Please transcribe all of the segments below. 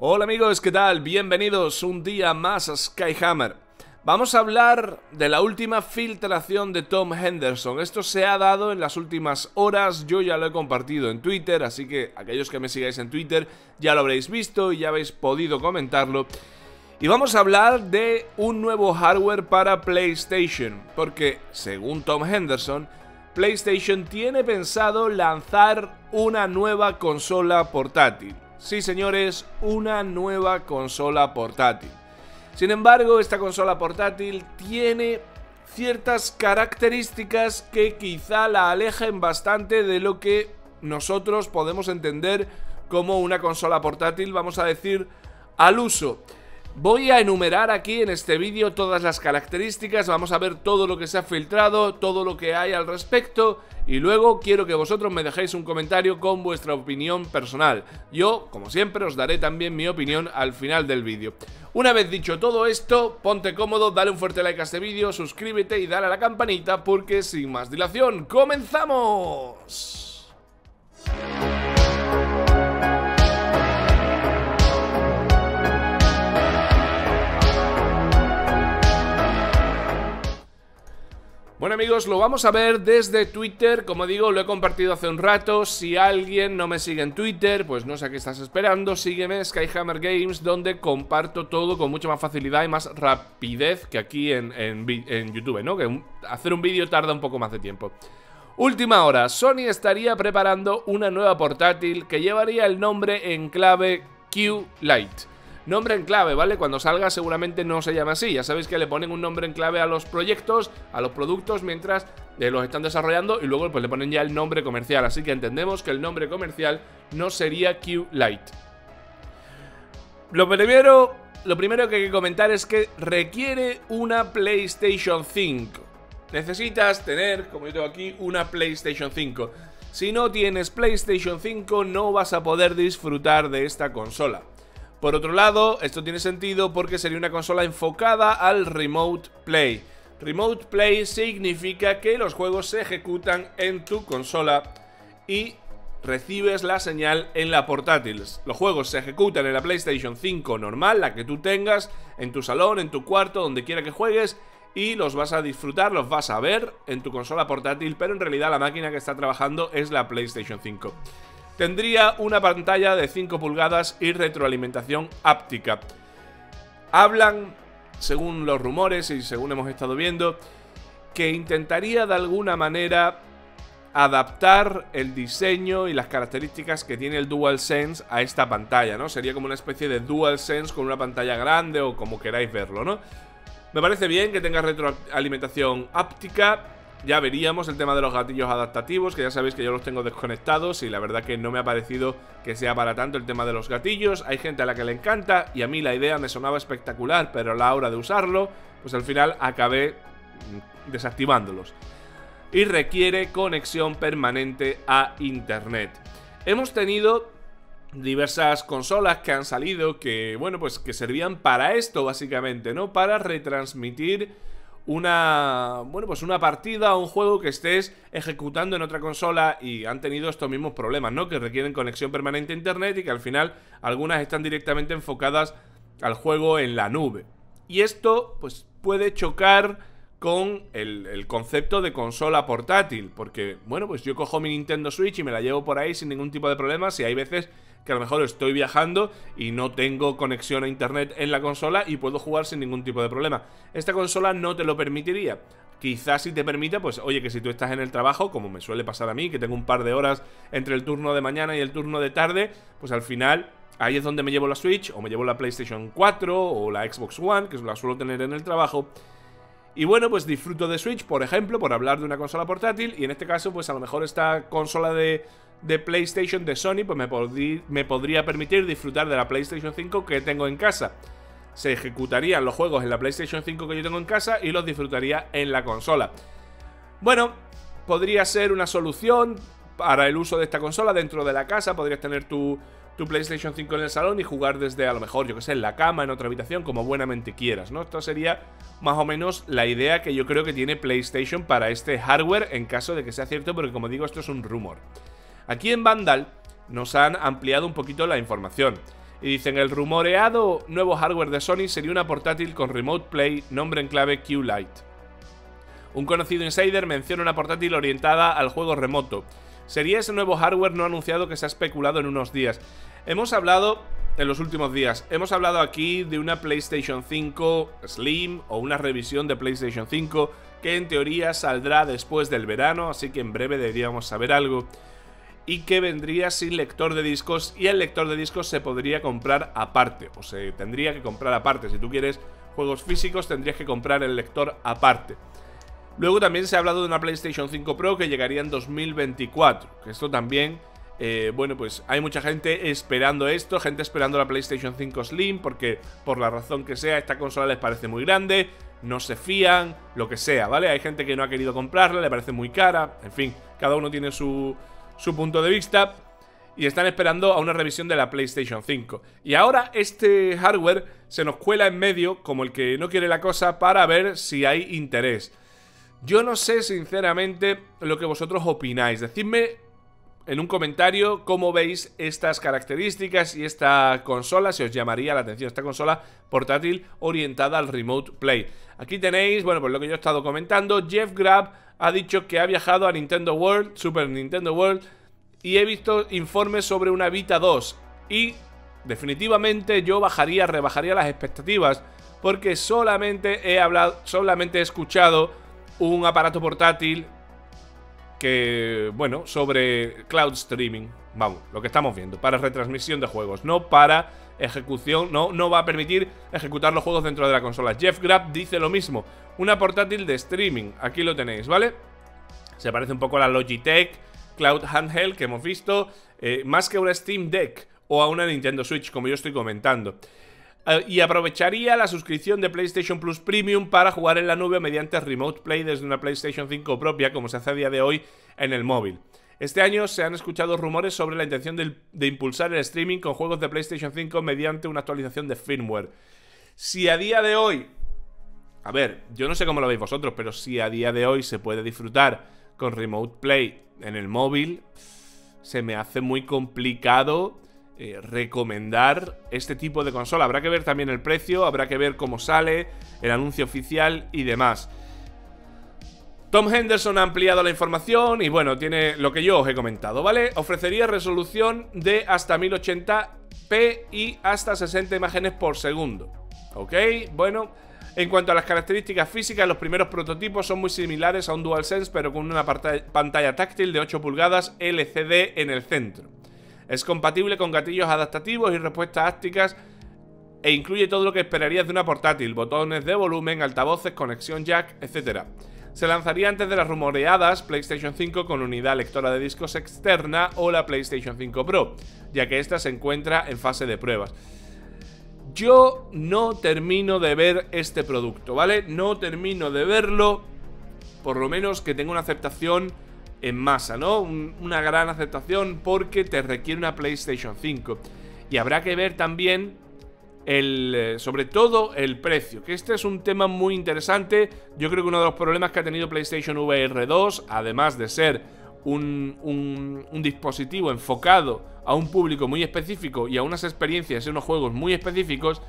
Hola amigos, ¿qué tal? Bienvenidos un día más a Skyhammer. Vamos a hablar de la última filtración de Tom Henderson. Esto se ha dado en las últimas horas, yo ya lo he compartido en Twitter, así que aquellos que me sigáis en Twitter ya lo habréis visto y ya habéis podido comentarlo. Y vamos a hablar de un nuevo hardware para PlayStation, porque según Tom Henderson, PlayStation tiene pensado lanzar una nueva consola portátil. Sí, señores, una nueva consola portátil. Sin embargo, esta consola portátil tiene ciertas características que quizá la alejen bastante de lo que nosotros podemos entender como una consola portátil, vamos a decir, al uso. Voy a enumerar aquí en este vídeo todas las características, vamos a ver todo lo que se ha filtrado, todo lo que hay al respecto y luego quiero que vosotros me dejéis un comentario con vuestra opinión personal. Yo, como siempre, os daré también mi opinión al final del vídeo. Una vez dicho todo esto, ponte cómodo, dale un fuerte like a este vídeo, suscríbete y dale a la campanita porque sin más dilación, ¡comenzamos! Bueno amigos, lo vamos a ver desde Twitter, como digo, lo he compartido hace un rato, si alguien no me sigue en Twitter, pues no sé a qué estás esperando, sígueme Skyhammer Games, donde comparto todo con mucha más facilidad y más rapidez que aquí en, YouTube, ¿no? Que hacer un vídeo tarda un poco más de tiempo. Última hora, Sony estaría preparando una nueva portátil que llevaría el nombre en clave Q-Lite. Nombre en clave, ¿vale? Cuando salga seguramente no se llama así. Ya sabéis que le ponen un nombre en clave a los proyectos, a los productos, mientras eh, los están desarrollando y luego pues le ponen ya el nombre comercial. Así que entendemos que el nombre comercial no sería Q-Lite. Lo primero, lo primero que hay que comentar es que requiere una PlayStation 5. Necesitas tener, como yo tengo aquí, una PlayStation 5. Si no tienes PlayStation 5 no vas a poder disfrutar de esta consola. Por otro lado, esto tiene sentido porque sería una consola enfocada al Remote Play. Remote Play significa que los juegos se ejecutan en tu consola y recibes la señal en la portátil. Los juegos se ejecutan en la PlayStation 5 normal, la que tú tengas, en tu salón, en tu cuarto, donde quiera que juegues, y los vas a disfrutar, los vas a ver en tu consola portátil, pero en realidad la máquina que está trabajando es la PlayStation 5. Tendría una pantalla de 5 pulgadas y retroalimentación áptica. Hablan, según los rumores y según hemos estado viendo, que intentaría de alguna manera adaptar el diseño y las características que tiene el DualSense a esta pantalla, ¿no? Sería como una especie de DualSense con una pantalla grande o como queráis verlo, ¿no? Me parece bien que tenga retroalimentación áptica, ya veríamos el tema de los gatillos adaptativos, que ya sabéis que yo los tengo desconectados y la verdad que no me ha parecido que sea para tanto el tema de los gatillos. Hay gente a la que le encanta y a mí la idea me sonaba espectacular, pero a la hora de usarlo, pues al final acabé mm, desactivándolos. Y requiere conexión permanente a internet. Hemos tenido diversas consolas que han salido que, bueno, pues que servían para esto básicamente, ¿no? Para retransmitir una, bueno, pues una partida o un juego que estés ejecutando en otra consola y han tenido estos mismos problemas, ¿no? Que requieren conexión permanente a internet y que al final algunas están directamente enfocadas al juego en la nube. Y esto, pues, puede chocar con el, concepto de consola portátil, porque, bueno, pues yo cojo mi Nintendo Switch y me la llevo por ahí sin ningún tipo de problemas y hay veces que a lo mejor estoy viajando y no tengo conexión a internet en la consola y puedo jugar sin ningún tipo de problema. Esta consola no te lo permitiría. Quizás si te permita, pues oye, que si tú estás en el trabajo, como me suele pasar a mí, que tengo un par de horas entre el turno de mañana y el turno de tarde, pues al final ahí es donde me llevo la Switch o me llevo la PlayStation 4 o la Xbox One, que la suelo tener en el trabajo. Y bueno, pues disfruto de Switch, por ejemplo, por hablar de una consola portátil. Y en este caso, pues a lo mejor esta consola de de PlayStation de Sony, pues me, me podría permitir disfrutar de la PlayStation 5 que tengo en casa. Se ejecutarían los juegos en la PlayStation 5 que yo tengo en casa y los disfrutaría en la consola. Bueno, podría ser una solución para el uso de esta consola dentro de la casa. Podrías tener tu, tu PlayStation 5 en el salón y jugar desde a lo mejor, yo que sé, en la cama, en otra habitación, como buenamente quieras, ¿no? Esto sería más o menos la idea que yo creo que tiene PlayStation para este hardware en caso de que sea cierto, porque como digo, esto es un rumor. Aquí en Vandal nos han ampliado un poquito la información. Y dicen, el rumoreado nuevo hardware de Sony sería una portátil con Remote Play, nombre en clave Q-Lite. Un conocido insider menciona una portátil orientada al juego remoto. Sería ese nuevo hardware no anunciado que se ha especulado en unos días. Hemos hablado en los últimos días, hemos hablado aquí de una PlayStation 5 Slim o una revisión de PlayStation 5 que en teoría saldrá después del verano, así que en breve deberíamos saber algo y que vendría sin lector de discos y el lector de discos se podría comprar aparte, o se tendría que comprar aparte. Si tú quieres juegos físicos tendrías que comprar el lector aparte. Luego también se ha hablado de una PlayStation 5 Pro que llegaría en 2024, que esto también, eh, bueno, pues hay mucha gente esperando esto, gente esperando la PlayStation 5 Slim, porque por la razón que sea, esta consola les parece muy grande, no se fían, lo que sea, ¿vale? Hay gente que no ha querido comprarla, le parece muy cara, en fin, cada uno tiene su, su punto de vista y están esperando a una revisión de la PlayStation 5. Y ahora este hardware se nos cuela en medio como el que no quiere la cosa para ver si hay interés. Yo no sé sinceramente lo que vosotros opináis. Decidme en un comentario cómo veis estas características y esta consola, si os llamaría la atención esta consola portátil orientada al Remote Play. Aquí tenéis, bueno, pues lo que yo he estado comentando, Jeff Grab ha dicho que ha viajado a Nintendo World, Super Nintendo World, y he visto informes sobre una Vita 2. Y definitivamente yo bajaría, rebajaría las expectativas, porque solamente he hablado, solamente he escuchado un aparato portátil que, bueno, sobre cloud streaming. Vamos, lo que estamos viendo, para retransmisión de juegos, no para ejecución, no, no va a permitir ejecutar los juegos dentro de la consola. Jeff Grapp dice lo mismo, una portátil de streaming, aquí lo tenéis, ¿vale? Se parece un poco a la Logitech Cloud Handheld que hemos visto, eh, más que una Steam Deck o a una Nintendo Switch, como yo estoy comentando. Eh, y aprovecharía la suscripción de PlayStation Plus Premium para jugar en la nube mediante Remote Play desde una PlayStation 5 propia, como se hace a día de hoy en el móvil. Este año se han escuchado rumores sobre la intención de, impulsar el streaming con juegos de PlayStation 5 mediante una actualización de firmware. Si a día de hoy... A ver, yo no sé cómo lo veis vosotros, pero si a día de hoy se puede disfrutar con Remote Play en el móvil, se me hace muy complicado eh, recomendar este tipo de consola. Habrá que ver también el precio, habrá que ver cómo sale, el anuncio oficial y demás. Tom Henderson ha ampliado la información y bueno, tiene lo que yo os he comentado, ¿vale? Ofrecería resolución de hasta 1080p y hasta 60 imágenes por segundo. ¿Ok? Bueno, en cuanto a las características físicas, los primeros prototipos son muy similares a un DualSense, pero con una pantalla táctil de 8 pulgadas LCD en el centro. Es compatible con gatillos adaptativos y respuestas ácticas e incluye todo lo que esperarías de una portátil, botones de volumen, altavoces, conexión jack, etc se lanzaría antes de las rumoreadas PlayStation 5 con unidad lectora de discos externa o la PlayStation 5 Pro, ya que esta se encuentra en fase de pruebas. Yo no termino de ver este producto, ¿vale? No termino de verlo, por lo menos que tenga una aceptación en masa, ¿no? una gran aceptación porque te requiere una PlayStation 5. Y habrá que ver también el, eh, sobre todo el precio, que este es un tema muy interesante. Yo creo que uno de los problemas que ha tenido PlayStation VR 2, además de ser un, un, dispositivo enfocado a un público muy específico y a unas experiencias y unos juegos muy específicos,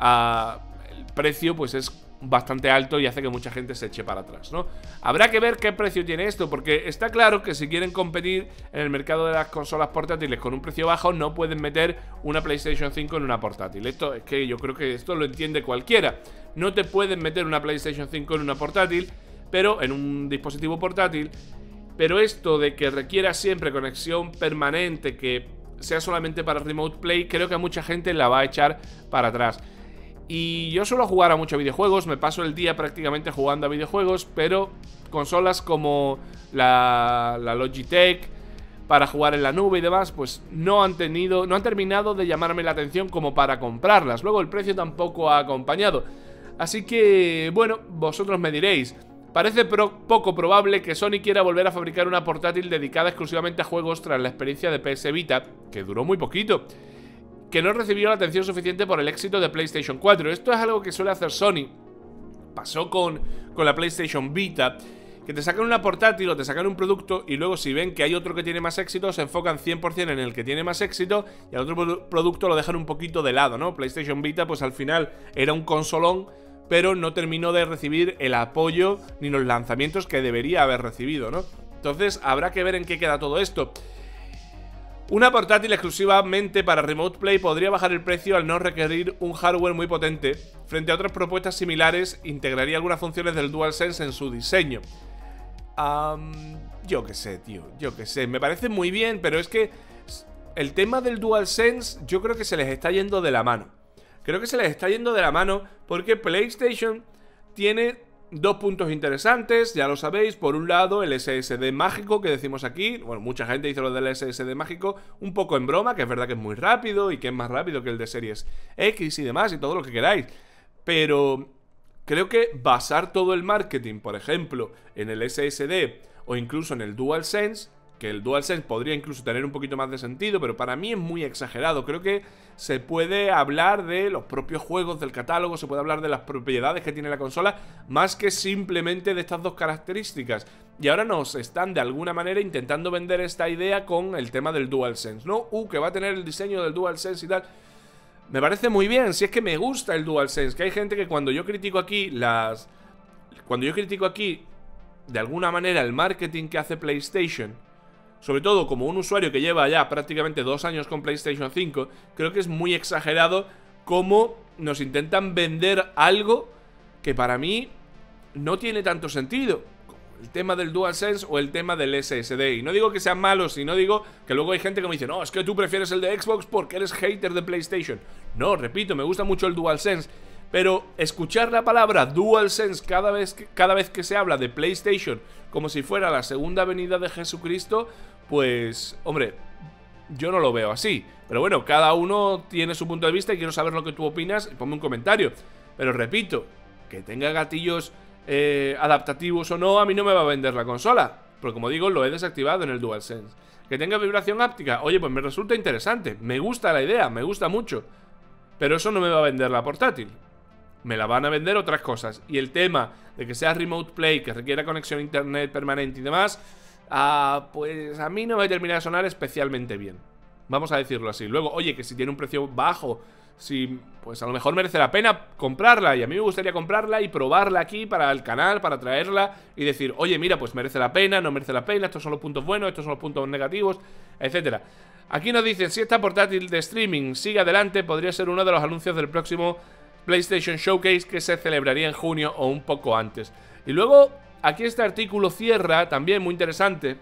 el precio pues es bastante alto y hace que mucha gente se eche para atrás, ¿no? Habrá que ver qué precio tiene esto, porque está claro que si quieren competir en el mercado de las consolas portátiles con un precio bajo, no pueden meter una PlayStation 5 en una portátil. Esto es que yo creo que esto lo entiende cualquiera. No te pueden meter una PlayStation 5 en una portátil, pero en un dispositivo portátil. Pero esto de que requiera siempre conexión permanente, que sea solamente para Remote Play, creo que a mucha gente la va a echar para atrás. Y yo suelo jugar a muchos videojuegos, me paso el día prácticamente jugando a videojuegos, pero consolas como la, Logitech para jugar en la nube y demás, pues no han tenido, no han terminado de llamarme la atención como para comprarlas. Luego el precio tampoco ha acompañado. Así que, bueno, vosotros me diréis. Parece poco probable que Sony quiera volver a fabricar una portátil dedicada exclusivamente a juegos tras la experiencia de PS Vita, que duró muy poquito que no recibió la atención suficiente por el éxito de PlayStation 4. Esto es algo que suele hacer Sony. Pasó con, con la PlayStation Vita. que te sacan una portátil o te sacan un producto y luego si ven que hay otro que tiene más éxito, se enfocan 100% en el que tiene más éxito y al otro producto lo dejan un poquito de lado, ¿no? PlayStation Vita pues al final era un consolón pero no terminó de recibir el apoyo ni los lanzamientos que debería haber recibido, ¿no? Entonces habrá que ver en qué queda todo esto. Una portátil exclusivamente para Remote Play podría bajar el precio al no requerir un hardware muy potente. Frente a otras propuestas similares, integraría algunas funciones del DualSense en su diseño. yo qué sé, tío, yo qué sé. Me parece muy bien, pero es que el tema del DualSense yo creo que se les está yendo de la mano. Creo que se les está yendo de la mano porque PlayStation tiene dos puntos interesantes, ya lo sabéis. Por un lado, el SSD mágico que decimos aquí. Bueno, mucha gente dice lo del SSD mágico un poco en broma, que es verdad que es muy rápido y que es más rápido que el de series X y demás y todo lo que queráis. Pero creo que basar todo el marketing, por ejemplo, en el SSD o incluso en el DualSense que el DualSense podría incluso tener un poquito más de sentido, pero para mí es muy exagerado. Creo que se puede hablar de los propios juegos del catálogo, se puede hablar de las propiedades que tiene la consola, más que simplemente de estas dos características. Y ahora nos están de alguna manera intentando vender esta idea con el tema del DualSense, ¿no? Uh, que va a tener el diseño del DualSense y tal. Me parece muy bien, si es que me gusta el DualSense, que hay gente que cuando yo critico aquí las... Cuando yo critico aquí, de alguna manera, el marketing que hace PlayStation sobre todo como un usuario que lleva ya prácticamente dos años con PlayStation 5, creo que es muy exagerado cómo nos intentan vender algo que para mí no tiene tanto sentido. El tema del DualSense o el tema del SSD. Y no digo que sean malos, sino digo que luego hay gente que me dice, no, es que tú prefieres el de Xbox porque eres hater de PlayStation. No, repito, me gusta mucho el DualSense. Pero escuchar la palabra DualSense cada vez que, cada vez que se habla de PlayStation como si fuera la segunda venida de Jesucristo, pues, hombre, yo no lo veo así. Pero bueno, cada uno tiene su punto de vista y quiero saber lo que tú opinas. Ponme un comentario. Pero repito, que tenga gatillos eh, adaptativos o no, a mí no me va a vender la consola. Porque como digo, lo he desactivado en el DualSense. Que tenga vibración áptica, oye, pues me resulta interesante. Me gusta la idea, me gusta mucho. Pero eso no me va a vender la portátil. Me la van a vender otras cosas. Y el tema de que sea remote play, que requiera conexión a internet permanente y demás, Ah, pues a mí no me termina de sonar especialmente bien. Vamos a decirlo así. Luego, oye, que si tiene un precio bajo, si pues a lo mejor merece la pena comprarla y a mí me gustaría comprarla y probarla aquí para el canal, para traerla y decir, oye, mira, pues merece la pena, no merece la pena, estos son los puntos buenos, estos son los puntos negativos, etcétera. Aquí nos dicen, si esta portátil de streaming sigue adelante, podría ser uno de los anuncios del próximo PlayStation Showcase que se celebraría en junio o un poco antes. Y luego aquí este artículo cierra, también muy interesante,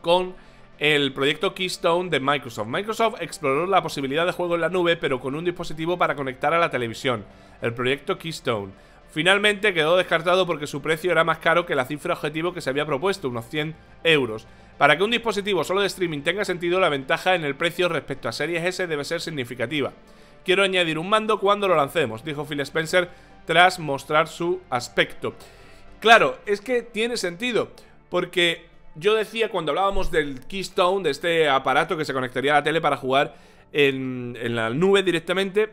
con el proyecto Keystone de Microsoft. Microsoft exploró la posibilidad de juego en la nube, pero con un dispositivo para conectar a la televisión. El proyecto Keystone. Finalmente quedó descartado porque su precio era más caro que la cifra objetivo que se había propuesto, unos 100 euros. Para que un dispositivo solo de streaming tenga sentido, la ventaja en el precio respecto a Series S debe ser significativa. Quiero añadir un mando cuando lo lancemos, dijo Phil Spencer tras mostrar su aspecto. Claro, es que tiene sentido, porque yo decía cuando hablábamos del Keystone, de este aparato que se conectaría a la tele para jugar en, la nube directamente,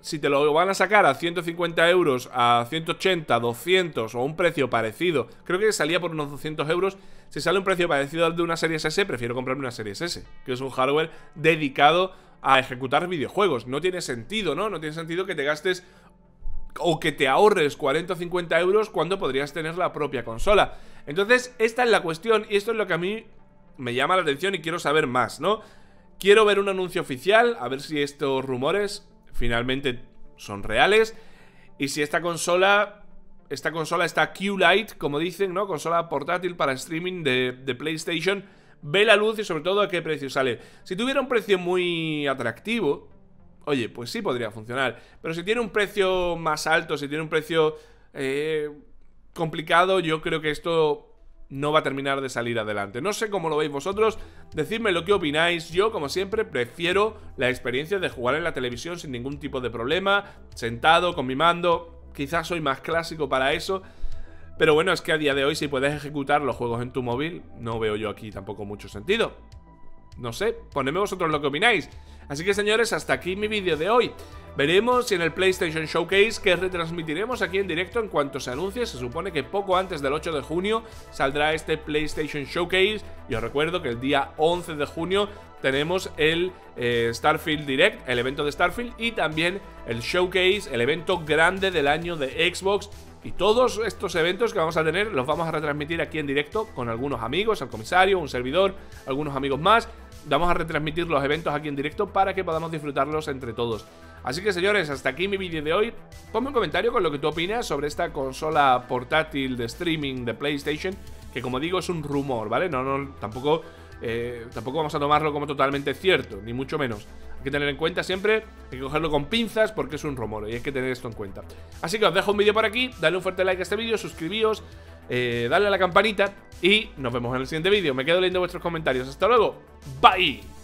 si te lo van a sacar a 150 euros, a 180, 200 o un precio parecido, creo que salía por unos 200 euros, si sale un precio parecido al de una serie S, prefiero comprarme una serie S, que es un hardware dedicado a ejecutar videojuegos. No tiene sentido, ¿no? No tiene sentido que te gastes o que te ahorres 40 o 50 euros cuando podrías tener la propia consola. Entonces, esta es la cuestión y esto es lo que a mí me llama la atención y quiero saber más, ¿no? Quiero ver un anuncio oficial, a ver si estos rumores finalmente son reales y si esta consola, esta consola, esta Q-Lite, como dicen, ¿no? Consola portátil para streaming de, de PlayStation, ve la luz y sobre todo a qué precio sale. Si tuviera un precio muy atractivo, Oye, pues sí podría funcionar. Pero si tiene un precio más alto, si tiene un precio eh, complicado, yo creo que esto no va a terminar de salir adelante. No sé cómo lo veis vosotros, decidme lo que opináis. Yo, como siempre, prefiero la experiencia de jugar en la televisión sin ningún tipo de problema, sentado, con mi mando. Quizás soy más clásico para eso. Pero bueno, es que a día de hoy si puedes ejecutar los juegos en tu móvil, no veo yo aquí tampoco mucho sentido. No sé, ponedme vosotros lo que opináis. Así que señores, hasta aquí mi vídeo de hoy. Veremos si en el PlayStation Showcase que retransmitiremos aquí en directo en cuanto se anuncie. Se supone que poco antes del 8 de junio saldrá este PlayStation Showcase. Y os recuerdo que el día 11 de junio tenemos el eh, Starfield Direct, el evento de Starfield, y también el Showcase, el evento grande del año de Xbox. Y todos estos eventos que vamos a tener los vamos a retransmitir aquí en directo con algunos amigos, el comisario, un servidor, algunos amigos más. Vamos a retransmitir los eventos aquí en directo para que podamos disfrutarlos entre todos. Así que señores, hasta aquí mi vídeo de hoy. Ponme un comentario con lo que tú opinas sobre esta consola portátil de streaming de PlayStation, que como digo es un rumor, ¿vale? No, no, tampoco, eh, tampoco vamos a tomarlo como totalmente cierto, ni mucho menos. Hay que tener en cuenta siempre, hay que cogerlo con pinzas porque es un rumor y hay que tener esto en cuenta. Así que os dejo un vídeo por aquí, dale un fuerte like a este vídeo, suscribíos, eh, dale a la campanita y nos vemos en el siguiente vídeo. Me quedo leyendo vuestros comentarios. Hasta luego, bye.